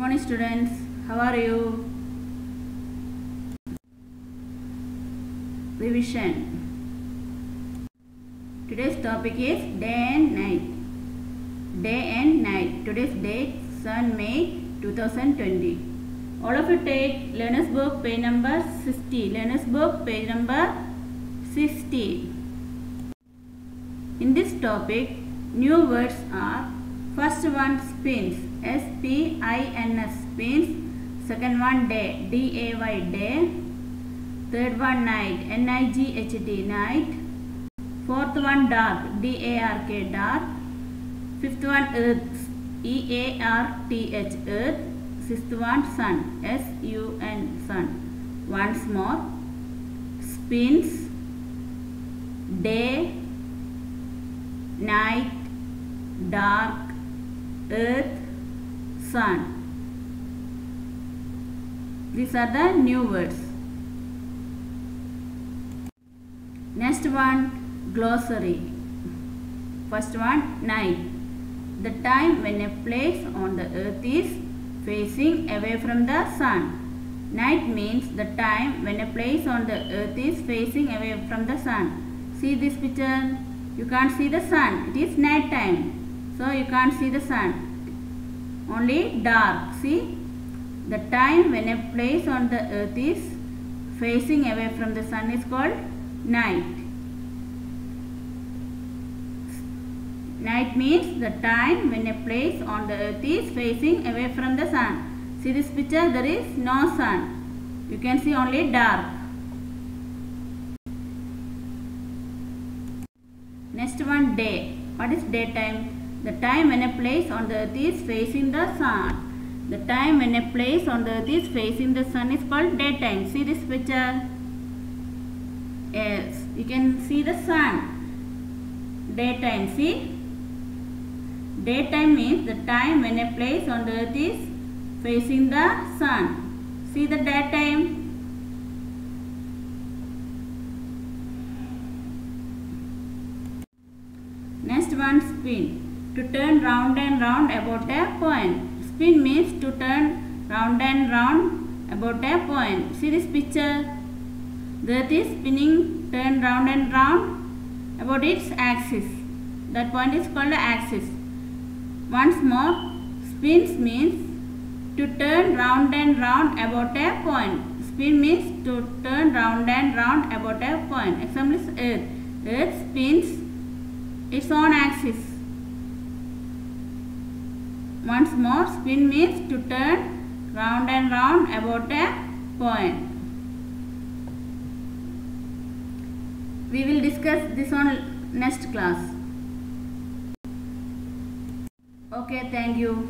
morning students. How are you? Revision. Today's topic is day and night. Day and night. Today's date Sun May 2020. All of you take learner's book page number 60. Learner's book page number 60. In this topic, new words are first one spins. S P I N S spins, second one day. D A Y day, third one night. N I G H T night, fourth one dark. D A R K dark, fifth one earth. E A R T H earth, sixth one sun. S U N sun. Once more. Spins. Day. Night, dark, earth, sun. These are the new words. Next one, glossary. First one, night. The time when a place on the earth is facing away from the sun. Night means the time when a place on the earth is facing away from the sun. See this picture? You can't see the sun. It is night time. So you can't see the sun. Only dark. See? The time when a place on the earth is facing away from the sun is called night. Night means the time when a place on the earth is facing away from the sun. See this picture? There is no sun. You can see only dark. Next one day. What is daytime? The time when a place on the earth is facing the sun. The time when a place on the earth is facing the sun is called daytime. See this picture? Yes, you can see the sun. Daytime, see? Daytime means the time when a place on the earth is facing the sun. See the daytime? Next one spin. To turn round and round about a point. Spin means to turn round and round about a point. See this picture? The earth is spinning turn round and round about its axis. That point is called axis. Once more, spins means to turn round and round about a point. Spin means to turn round and round about a point. Example is earth. Earth spins its own axis. Once more, spin means to turn round and round about a point. We will discuss this on next class. Okay, thank you.